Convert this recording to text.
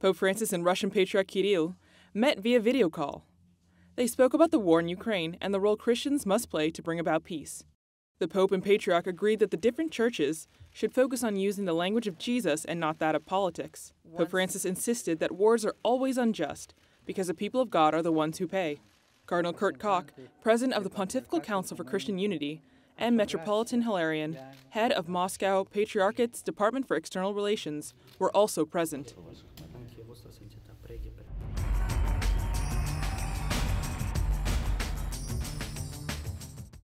Pope Francis and Russian Patriarch Kirill met via video call. They spoke about the war in Ukraine and the role Christians must play to bring about peace. The Pope and Patriarch agreed that the different churches should focus on using the language of Jesus and not that of politics. Pope Francis insisted that wars are always unjust because the people of God are the ones who pay. Cardinal Kurt Koch, president of the Pontifical Council for Christian Unity, and Metropolitan Hilarion, head of Moscow Patriarchate's Department for External Relations, were also present. во сосенчета преги пред.